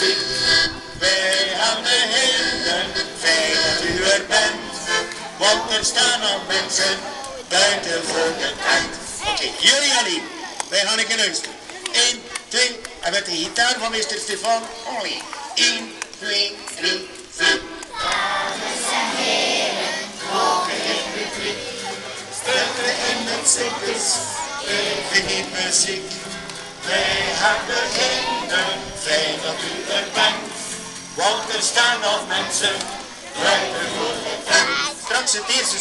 in. Wij gaan de heren, fijn dat u er bent. Want er staan nog mensen buiten voor de tent. Oké, jullie alleen. Wij gaan een keer luisteren. 1, 2, en met de gitaar van Mr. Stefan Olly. 1, 2, 3, 4. Stilte in het circus, even in muziek. Wij gaan beginnen, fijn dat u staan nog mensen. Straks het eerste